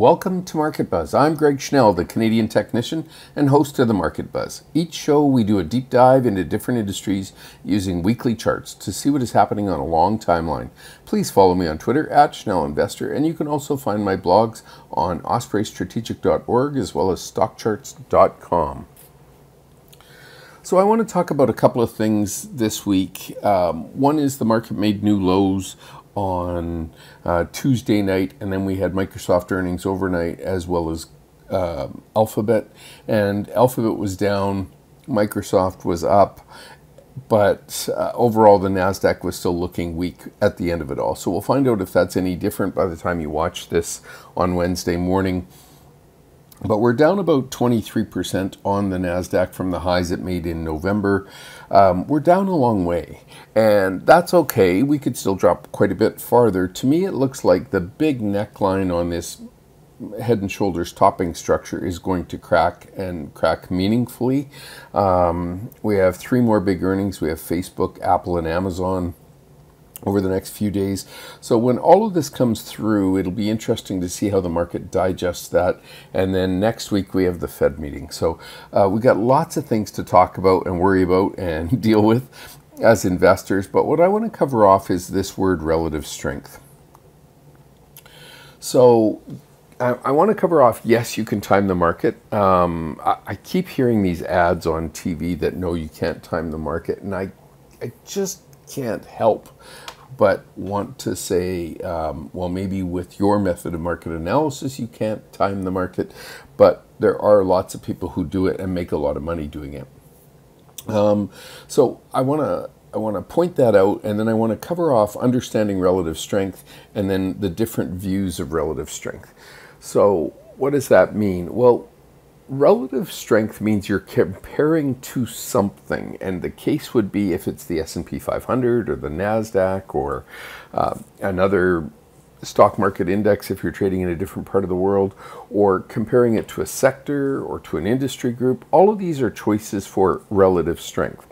Welcome to Market Buzz. I'm Greg Schnell, the Canadian technician and host of the Market Buzz. Each show, we do a deep dive into different industries using weekly charts to see what is happening on a long timeline. Please follow me on Twitter at Schnell Investor, and you can also find my blogs on ospreystrategic.org as well as stockcharts.com. So I want to talk about a couple of things this week. Um, one is the market made new lows on uh, Tuesday night, and then we had Microsoft earnings overnight as well as uh, Alphabet. And Alphabet was down, Microsoft was up, but uh, overall the Nasdaq was still looking weak at the end of it all. So we'll find out if that's any different by the time you watch this on Wednesday morning. But we're down about 23% on the NASDAQ from the highs it made in November. Um, we're down a long way, and that's okay. We could still drop quite a bit farther. To me, it looks like the big neckline on this head and shoulders topping structure is going to crack and crack meaningfully. Um, we have three more big earnings. We have Facebook, Apple, and Amazon over the next few days. So when all of this comes through, it'll be interesting to see how the market digests that. And then next week we have the Fed meeting. So uh, we got lots of things to talk about and worry about and deal with as investors. But what I want to cover off is this word relative strength. So I, I want to cover off, yes, you can time the market. Um, I, I keep hearing these ads on TV that no, you can't time the market. And I, I just can't help but want to say, um, well, maybe with your method of market analysis, you can't time the market, but there are lots of people who do it and make a lot of money doing it. Um, so I want to I want to point that out, and then I want to cover off understanding relative strength, and then the different views of relative strength. So what does that mean? Well, relative strength means you're comparing to something and the case would be if it's the S&P 500 or the Nasdaq or uh, another stock market index if you're trading in a different part of the world or comparing it to a sector or to an industry group all of these are choices for relative strength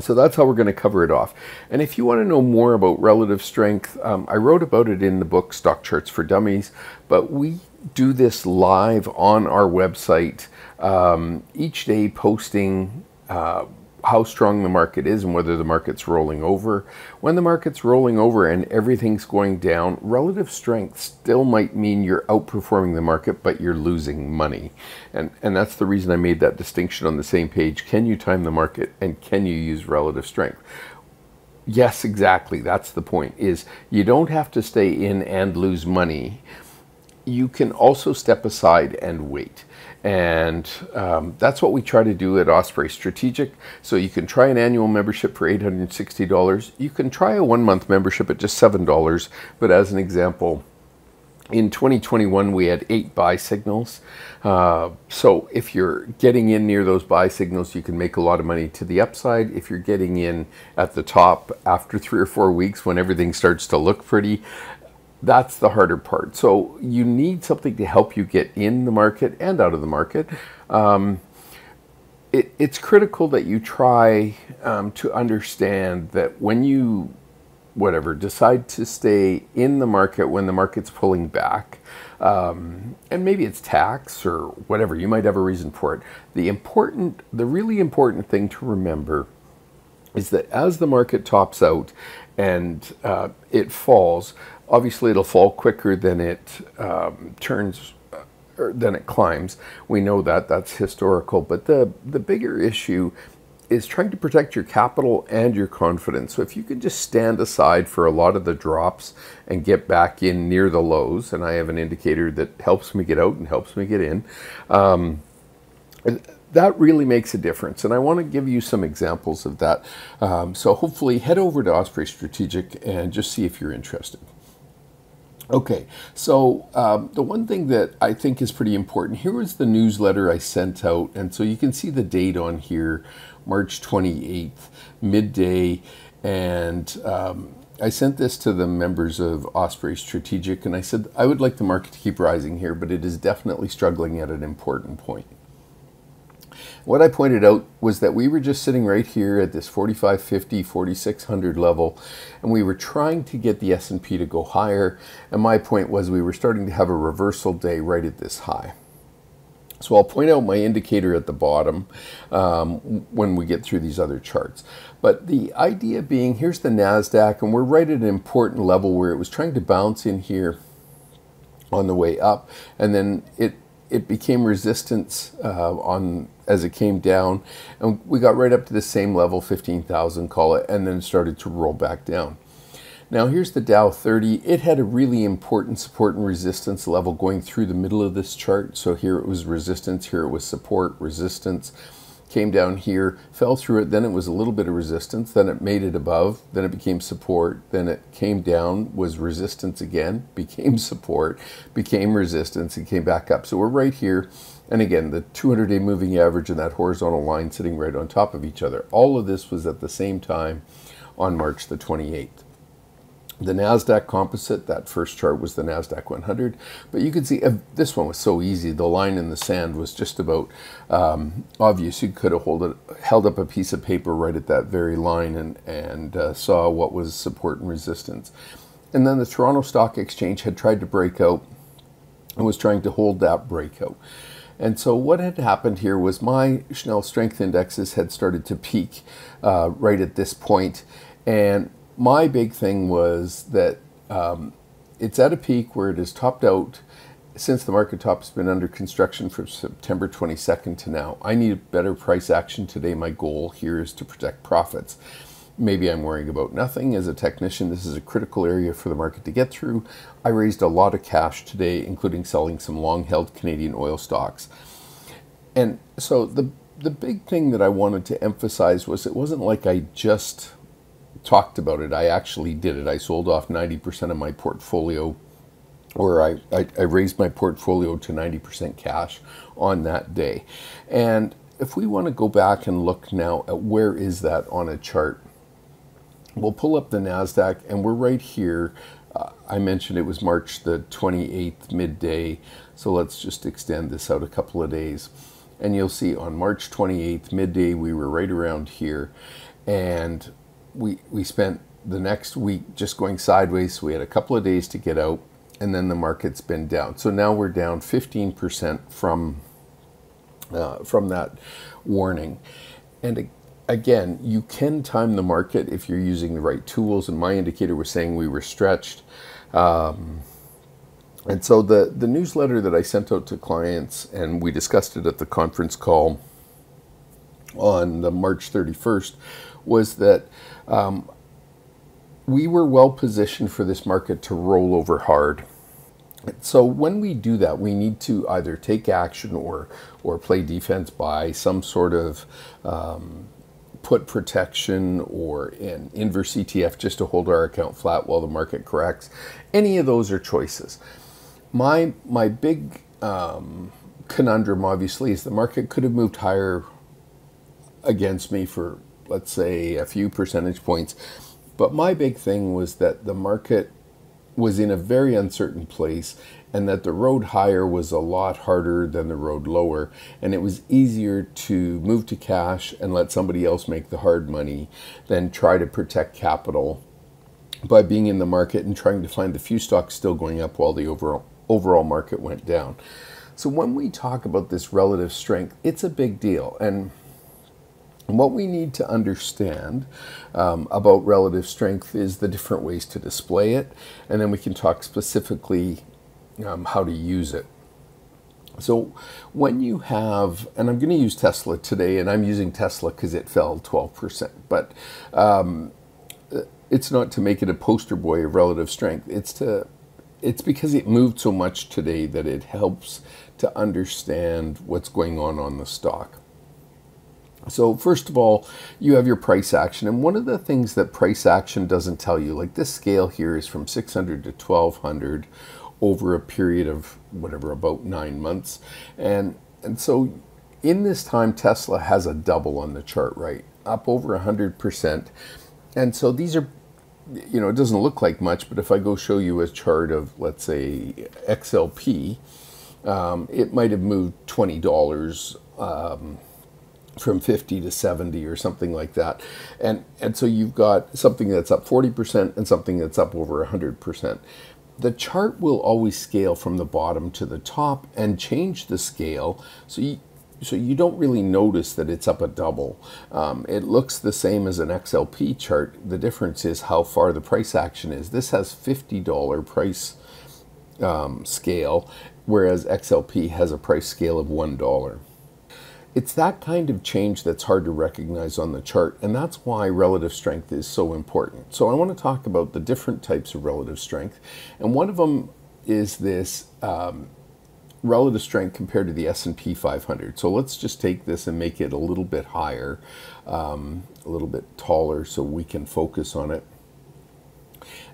so that's how we're going to cover it off. And if you want to know more about relative strength, um, I wrote about it in the book Stock Charts for Dummies, but we do this live on our website um, each day, posting uh, how strong the market is and whether the market's rolling over. When the market's rolling over and everything's going down, relative strength still might mean you're outperforming the market, but you're losing money. And, and that's the reason I made that distinction on the same page. Can you time the market and can you use relative strength? Yes, exactly. That's the point is you don't have to stay in and lose money you can also step aside and wait. And um, that's what we try to do at Osprey Strategic. So you can try an annual membership for $860. You can try a one month membership at just $7. But as an example, in 2021, we had eight buy signals. Uh, so if you're getting in near those buy signals, you can make a lot of money to the upside. If you're getting in at the top after three or four weeks when everything starts to look pretty, that's the harder part. So you need something to help you get in the market and out of the market. Um, it, it's critical that you try um, to understand that when you, whatever, decide to stay in the market when the market's pulling back, um, and maybe it's tax or whatever, you might have a reason for it. The important, the really important thing to remember is that as the market tops out and uh, it falls, Obviously, it'll fall quicker than it um, turns uh, than it climbs. We know that that's historical, but the the bigger issue is trying to protect your capital and your confidence. So if you could just stand aside for a lot of the drops and get back in near the lows, and I have an indicator that helps me get out and helps me get in. Um, that really makes a difference. And I want to give you some examples of that. Um, so hopefully head over to Osprey Strategic and just see if you're interested. Okay, so um, the one thing that I think is pretty important here is the newsletter I sent out, and so you can see the date on here, March 28th, midday, and um, I sent this to the members of Osprey Strategic, and I said I would like the market to keep rising here, but it is definitely struggling at an important point. What I pointed out was that we were just sitting right here at this 4550, 4600 level, and we were trying to get the S&P to go higher. And my point was we were starting to have a reversal day right at this high. So I'll point out my indicator at the bottom um, when we get through these other charts. But the idea being, here's the NASDAQ, and we're right at an important level where it was trying to bounce in here on the way up, and then it it became resistance uh, on as it came down, and we got right up to the same level, 15,000, call it, and then started to roll back down. Now here's the Dow 30. It had a really important support and resistance level going through the middle of this chart. So here it was resistance, here it was support, resistance. Came down here, fell through it, then it was a little bit of resistance, then it made it above, then it became support, then it came down, was resistance again, became support, became resistance, and came back up. So we're right here. And again, the 200 day moving average and that horizontal line sitting right on top of each other. All of this was at the same time on March the 28th the NASDAQ composite, that first chart was the NASDAQ 100. But you can see uh, this one was so easy. The line in the sand was just about um, obvious. You could have it, held up a piece of paper right at that very line and, and uh, saw what was support and resistance. And then the Toronto Stock Exchange had tried to break out and was trying to hold that breakout. And so what had happened here was my Schnell Strength Indexes had started to peak uh, right at this point, and my big thing was that um, it's at a peak where it is topped out since the market top has been under construction from September 22nd to now. I need better price action today. My goal here is to protect profits. Maybe I'm worrying about nothing. As a technician, this is a critical area for the market to get through. I raised a lot of cash today, including selling some long held Canadian oil stocks. And so the the big thing that I wanted to emphasize was it wasn't like I just talked about it. I actually did it. I sold off 90% of my portfolio, or I, I, I raised my portfolio to 90% cash on that day. And if we want to go back and look now at where is that on a chart, we'll pull up the NASDAQ and we're right here. Uh, I mentioned it was March the 28th midday. So let's just extend this out a couple of days. And you'll see on March 28th midday, we were right around here. And we we spent the next week just going sideways. We had a couple of days to get out, and then the market's been down. So now we're down 15% from uh, from that warning. And again, you can time the market if you're using the right tools. And my indicator was saying we were stretched. Um, and so the, the newsletter that I sent out to clients, and we discussed it at the conference call on the March 31st, was that um, we were well positioned for this market to roll over hard. So when we do that, we need to either take action or or play defense by some sort of um, put protection or an inverse ETF just to hold our account flat while the market corrects. Any of those are choices. My my big um, conundrum, obviously, is the market could have moved higher against me for let's say a few percentage points. But my big thing was that the market was in a very uncertain place and that the road higher was a lot harder than the road lower and it was easier to move to cash and let somebody else make the hard money than try to protect capital by being in the market and trying to find the few stocks still going up while the overall overall market went down. So when we talk about this relative strength, it's a big deal and what we need to understand um, about relative strength is the different ways to display it, and then we can talk specifically um, how to use it. So when you have, and I'm going to use Tesla today, and I'm using Tesla because it fell 12%, but um, it's not to make it a poster boy of relative strength. It's to, it's because it moved so much today that it helps to understand what's going on on the stock. So first of all, you have your price action. And one of the things that price action doesn't tell you, like this scale here is from 600 to 1200 over a period of whatever, about nine months. And, and so in this time, Tesla has a double on the chart, right? Up over 100%. And so these are, you know, it doesn't look like much, but if I go show you a chart of, let's say, XLP, um, it might have moved $20 um, from 50 to 70 or something like that. And and so you've got something that's up 40% and something that's up over 100%. The chart will always scale from the bottom to the top and change the scale so you so you don't really notice that it's up a double. Um, it looks the same as an XLP chart. The difference is how far the price action is. This has $50 price um, scale, whereas XLP has a price scale of $1. It's that kind of change that's hard to recognize on the chart, and that's why relative strength is so important. So I want to talk about the different types of relative strength, and one of them is this um, relative strength compared to the S&P 500. So let's just take this and make it a little bit higher, um, a little bit taller so we can focus on it.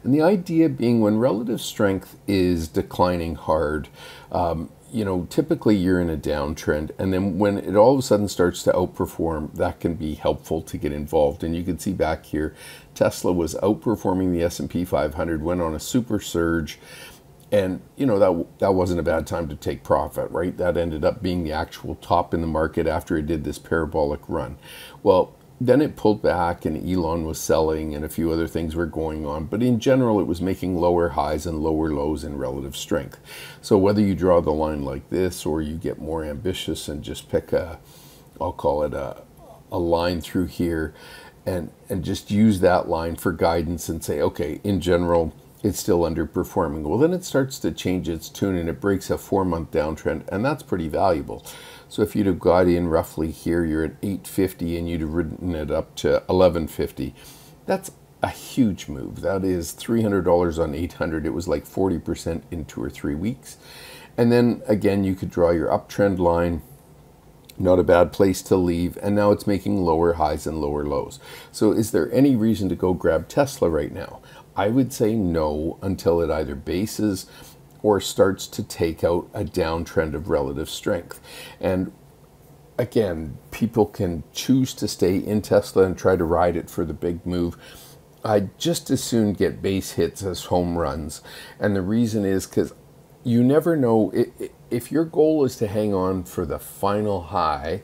And the idea being when relative strength is declining hard, um, you know, typically you're in a downtrend, and then when it all of a sudden starts to outperform, that can be helpful to get involved. And you can see back here, Tesla was outperforming the S&P 500, went on a super surge, and you know that that wasn't a bad time to take profit, right? That ended up being the actual top in the market after it did this parabolic run. Well, then it pulled back and Elon was selling and a few other things were going on. But in general, it was making lower highs and lower lows in relative strength. So whether you draw the line like this or you get more ambitious and just pick a, I'll call it a, a line through here and, and just use that line for guidance and say, okay, in general, it's still underperforming. Well, then it starts to change its tune and it breaks a four month downtrend, and that's pretty valuable. So if you'd have got in roughly here, you're at 850 and you'd have ridden it up to 1150. That's a huge move. That is $300 on 800. It was like 40% in two or three weeks. And then again, you could draw your uptrend line. Not a bad place to leave. And now it's making lower highs and lower lows. So is there any reason to go grab Tesla right now? I would say no until it either bases or starts to take out a downtrend of relative strength. And again, people can choose to stay in Tesla and try to ride it for the big move. I just as soon get base hits as home runs. And the reason is because you never know if your goal is to hang on for the final high,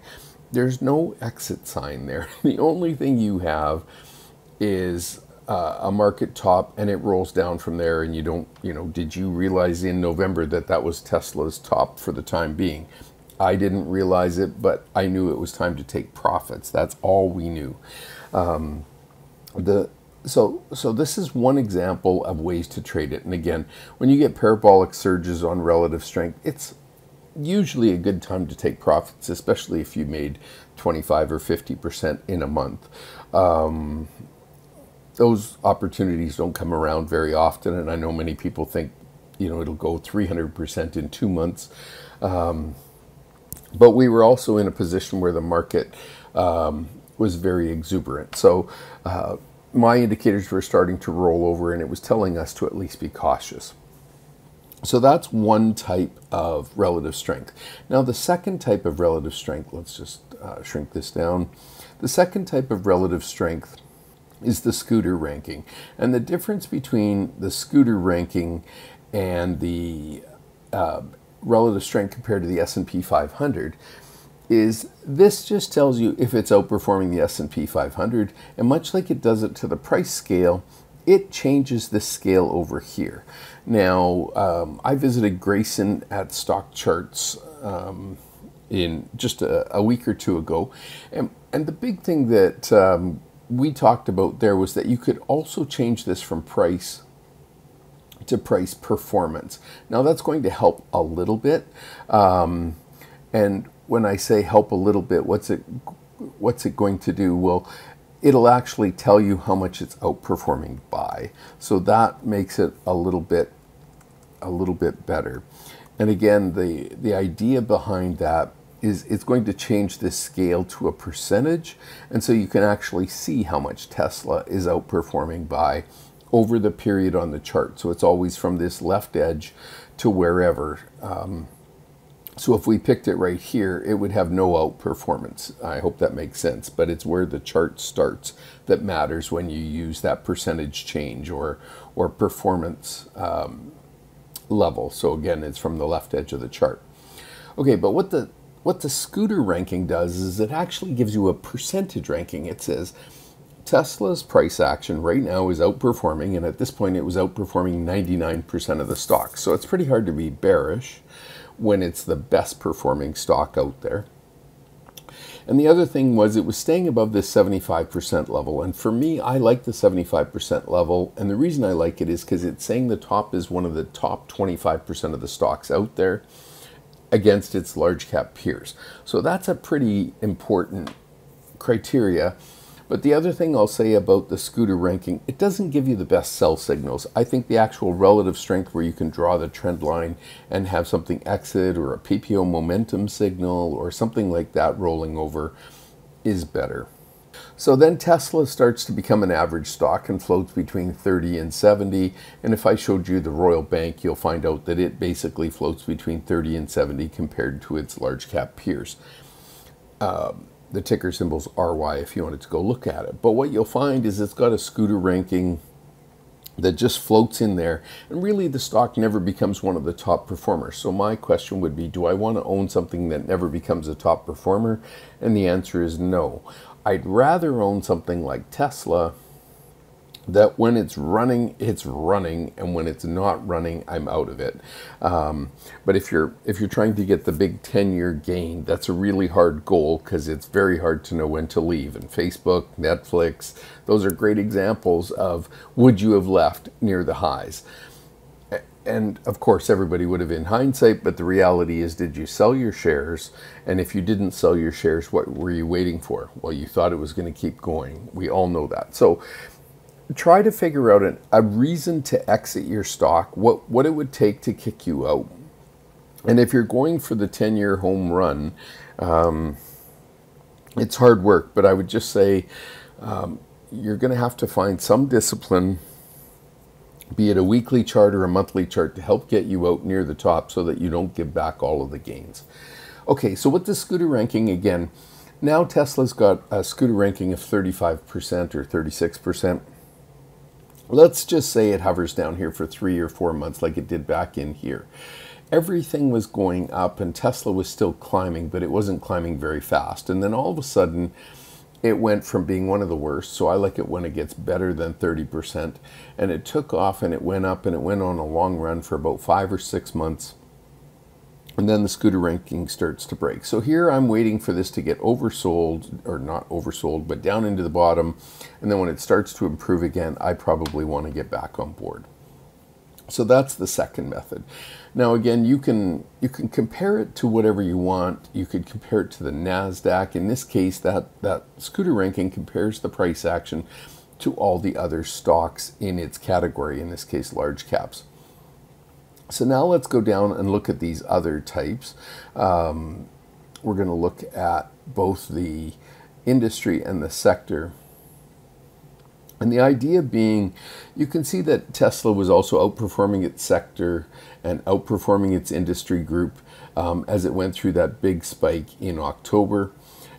there's no exit sign there. The only thing you have is uh, a market top and it rolls down from there and you don't you know did you realize in november that that was tesla's top for the time being? I didn't realize it but i knew it was time to take profits. That's all we knew. Um, the so so this is one example of ways to trade it. And again when you get parabolic surges on relative strength it's usually a good time to take profits especially if you made 25 or 50 percent in a month. Um, those opportunities don't come around very often, and I know many people think, you know, it'll go 300% in two months. Um, but we were also in a position where the market um, was very exuberant. So uh, my indicators were starting to roll over, and it was telling us to at least be cautious. So that's one type of relative strength. Now, the second type of relative strength, let's just uh, shrink this down. The second type of relative strength is the SCTR ranking. And the difference between the SCTR ranking and the uh, relative strength compared to the S&P 500 is this just tells you if it's outperforming the S&P 500 and much like it does it to the price scale it changes the scale over here now um, I visited Grayson at StockCharts um, in just a, a, week or two ago and, and the big thing that um, we talked about there was that you could also change this from price to price performance. Now that's going to help a little bit. Um, and when I say help a little bit, what's it what's it going to do? Well, it'll actually tell you how much it's outperforming by. So that makes it a little bit a little bit better. And again, the the idea behind that is it's going to change this scale to a percentage. And so you can actually see how much Tesla is outperforming by over the period on the chart. So it's always from this left edge to wherever. Um, so if we picked it right here, it would have no outperformance. I hope that makes sense, but it's where the chart starts that matters when you use that percentage change or, or performance um, level. So again, it's from the left edge of the chart. Okay, but what the what the SCTR ranking does is it actually gives you a percentage ranking. It says Tesla's price action right now is outperforming, and at this point it was outperforming 99% of the stock. So it's pretty hard to be bearish when it's the best performing stock out there. And the other thing was it was staying above this 75% level. And for me, I like the 75% level. And the reason I like it is because it's saying the top is one of the top 25% of the stocks out there against its large cap peers. So that's a pretty important criteria. But the other thing I'll say about the SCTR ranking, it doesn't give you the best sell signals. I think the actual relative strength where you can draw the trend line and have something exit or a PPO momentum signal or something like that rolling over is better. So then Tesla starts to become an average stock and floats between 30 and 70. And if I showed you the Royal Bank, you'll find out that it basically floats between 30 and 70 compared to its large cap peers. Um, the ticker symbol's RY if you wanted to go look at it. But what you'll find is it's got a SCTR ranking that just floats in there. And really, the stock never becomes one of the top performers. So, my question would be do I want to own something that never becomes a top performer? And the answer is no. I'd rather own something like Tesla that when it's running, it's running, and when it's not running, I'm out of it. Um, but if you're if you're trying to get the big 10-year gain, that's a really hard goal because it's very hard to know when to leave. And Facebook, Netflix, those are great examples of would you have left near the highs. And of course, everybody would have in hindsight, but the reality is, did you sell your shares? And if you didn't sell your shares, what were you waiting for? Well, you thought it was going to keep going. We all know that. So try to figure out an, a reason to exit your stock, what, what it would take to kick you out. And if you're going for the 10 year home run, um, it's hard work, but I would just say um, you're going to have to find some discipline, be it a weekly chart or a monthly chart, to help get you out near the top so that you don't give back all of the gains. Okay, so with the SCTR ranking again, now Tesla's got a SCTR ranking of 35% or 36%. Let's just say it hovers down here for three or four months like it did back in here. Everything was going up and Tesla was still climbing, but it wasn't climbing very fast. And then all of a sudden, it went from being one of the worst. So I like it when it gets better than 30%. And it took off and it went up and it went on a long run for about five or six months and then the SCTR ranking starts to break. So here I'm waiting for this to get oversold, or not oversold, but down into the bottom. And then when it starts to improve again, I probably want to get back on board. So that's the second method. Now again, you can you can compare it to whatever you want. You could compare it to the Nasdaq. In this case, that that SCTR ranking compares the price action to all the other stocks in its category. In this case, large caps. So now let's go down and look at these other types. Um, we're going to look at both the industry and the sector. And the idea being, you can see that Tesla was also outperforming its sector and outperforming its industry group um, as it went through that big spike in October.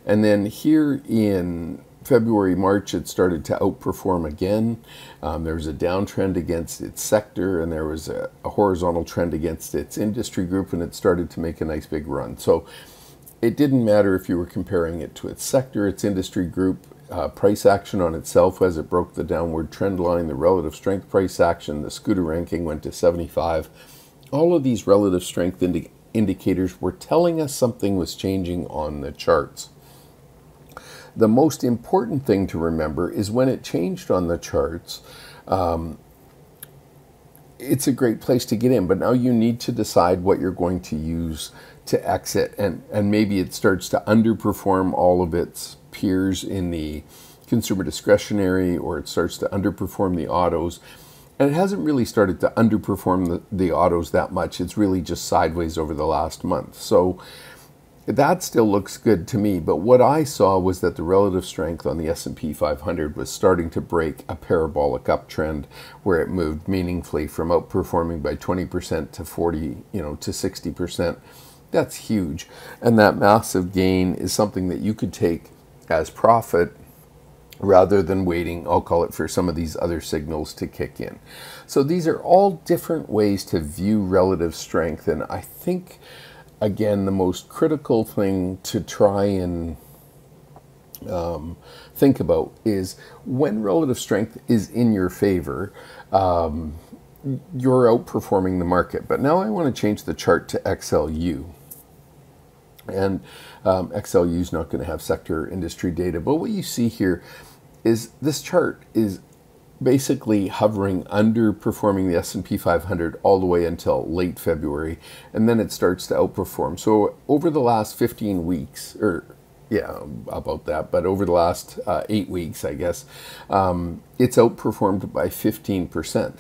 And then here in February, March, it started to outperform again. Um, there was a downtrend against its sector, and there was a, a, horizontal trend against its industry group, and it started to make a nice big run. So it didn't matter if you were comparing it to its sector, its industry group, uh, price action on itself as it broke the downward trend line, the relative strength price action, the SCTR ranking went to 75. All of these relative strength indi indicators were telling us something was changing on the charts. The most important thing to remember is when it changed on the charts, um, it's a great place to get in, but now you need to decide what you're going to use to exit, and, and maybe it starts to underperform all of its peers in the consumer discretionary, or it starts to underperform the autos. And it hasn't really started to underperform the, the autos that much. It's really just sideways over the last month. So that still looks good to me, but what I saw was that the relative strength on the S&P 500 was starting to break a parabolic uptrend where it moved meaningfully from outperforming by 20% to 40, you know, to 60%. That's huge. And that massive gain is something that you could take as profit rather than waiting, I'll call it, for some of these other signals to kick in. So these are all different ways to view relative strength, and I think again, the most critical thing to try and um, think about is when relative strength is in your favor, um, you're outperforming the market. But now I want to change the chart to XLU. And um, XLU is not going to have sector industry data. But what you see here is this chart is basically hovering underperforming the S&P 500 all the way until late February and then it starts to outperform. So over the last 15 weeks or yeah, about that, but over the last uh, eight weeks, I guess, um, it's outperformed by 15%.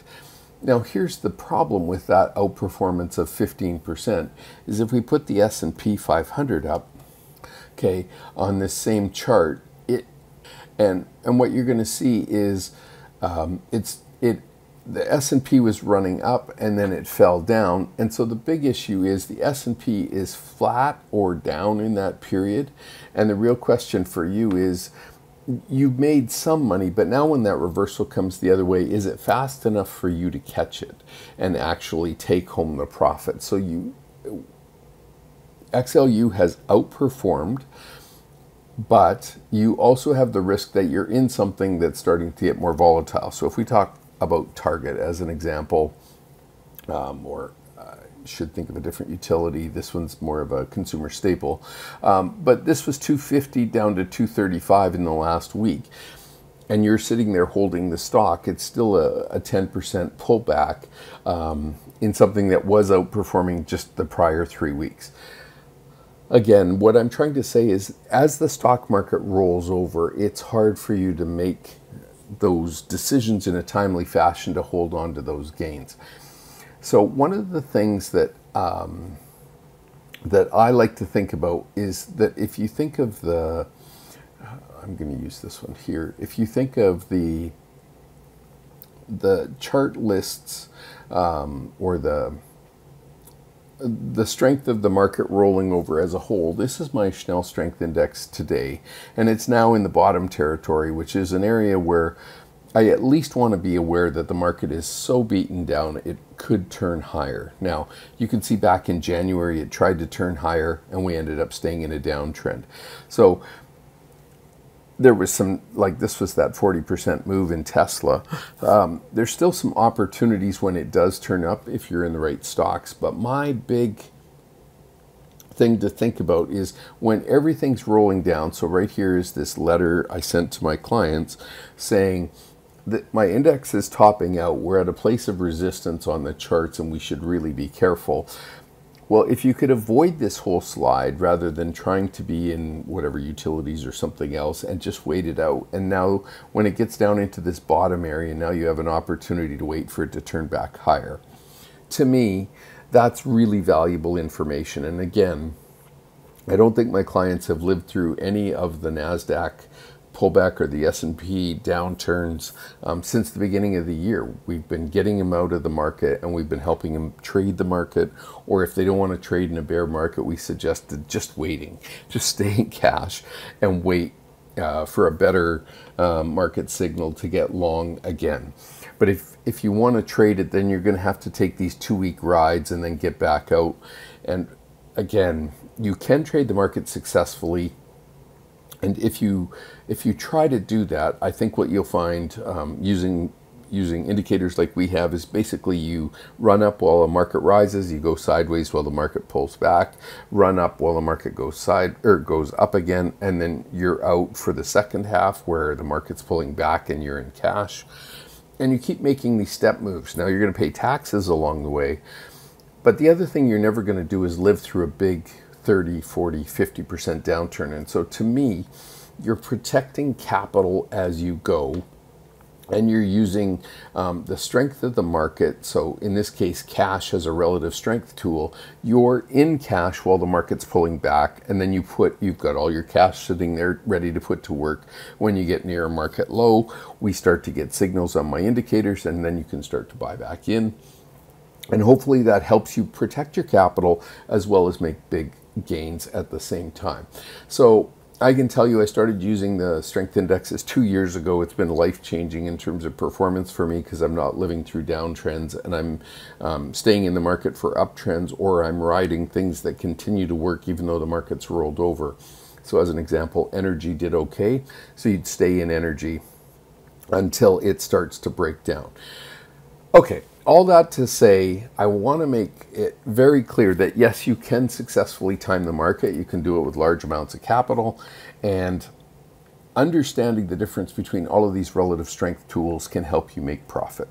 Now, here's the problem with that outperformance of 15% is if we put the S&P 500 up, okay, on this same chart, it and and what you're going to see is um, it's it the S&P was running up and then it fell down. And so the big issue is the S&P is flat or down in that period. And the real question for you is you've made some money but now when that reversal comes the other way is it fast enough for you to catch it and actually take home the profit so you XLU has outperformed but you also have the risk that you're in something that's starting to get more volatile. So if we talk about Target as an example, um, or should think of a different utility. This one's more of a consumer staple. Um, but this was 250 down to 235 in the last week. And you're sitting there holding the stock. It's still a, a 10% pullback um, in something that was outperforming just the prior three weeks again, what I'm trying to say is as the stock market rolls over, it's hard for you to make those decisions in a timely fashion to hold on to those gains. So one of the things that um, that I like to think about is that if you think of the, I'm going to use this one here. If you think of the the chart lists um, or the the strength of the market rolling over as a whole, this is my Schnell Strength Index today, and it's now in the bottom territory, which is an area where I at least want to be aware that the market is so beaten down it could turn higher. Now, you can see back in January it tried to turn higher and we ended up staying in a downtrend. So there was some, like this was that 40% move in Tesla. Um, there's still some opportunities when it does turn up if you're in the right stocks. But my big thing to think about is when everything's rolling down. So right here is this letter I sent to my clients saying that my index is topping out. We're at a place of resistance on the charts and we should really be careful. Well, if you could avoid this whole slide rather than trying to be in whatever utilities or something else and just wait it out. And now when it gets down into this bottom area, now you have an opportunity to wait for it to turn back higher. To me, that's really valuable information. And again, I don't think my clients have lived through any of the NASDAQ pullback or the S&P downturns um, since the beginning of the year. We've been getting them out of the market and we've been helping them trade the market. Or if they don't want to trade in a bear market, we suggested just waiting, just stay in cash and wait uh, for a better uh, market signal to get long again. But if, if you want to trade it, then you're going to have to take these two week rides and then get back out. And again, you can trade the market successfully and if you if you try to do that, I think what you'll find um, using using indicators like we have is basically you run up while the market rises, you go sideways while the market pulls back, run up while the market goes side or goes up again, and then you're out for the second half where the market's pulling back and you're in cash. And you keep making these step moves. Now you're going to pay taxes along the way. But the other thing you're never going to do is live through a big 30, 40, 50% downturn. And so to me, you're protecting capital as you go and you're using um, the strength of the market. So in this case, cash as a relative strength tool. You're in cash while the market's pulling back, and then you put you've got all your cash sitting there ready to put to work. When you get near a market low, we start to get signals on my indicators, and then you can start to buy back in. And hopefully that helps you protect your capital as well as make big gains at the same time. So I can tell you I started using the strength indexes two years ago. It's been life changing in terms of performance for me because I'm not living through downtrends and I'm um, staying in the market for uptrends or I'm riding things that continue to work even though the market's rolled over. So, as an example, energy did okay. So, you'd stay in energy until it starts to break down. Okay, all that to say, I want to make it very clear that yes, you can successfully time the market. You can do it with large amounts of capital. And understanding the difference between all of these relative strength tools can help you make profit.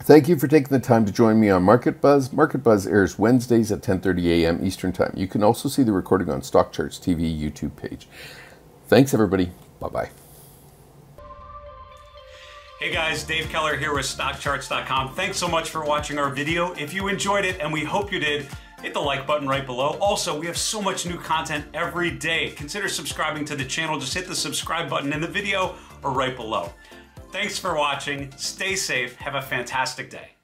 Thank you for taking the time to join me on Market Buzz. Market Buzz airs Wednesdays at 10:30 a.m. Eastern Time. You can also see the recording on StockCharts TV YouTube page. Thanks everybody. Bye-bye. Hey guys, Dave Keller here with StockCharts.com. Thanks so much for watching our video. If you enjoyed it, and we hope you did, hit the like button right below. Also, we have so much new content every day. Consider subscribing to the channel. Just hit the subscribe button in the video or right below. Thanks for watching. Stay safe. Have a fantastic day.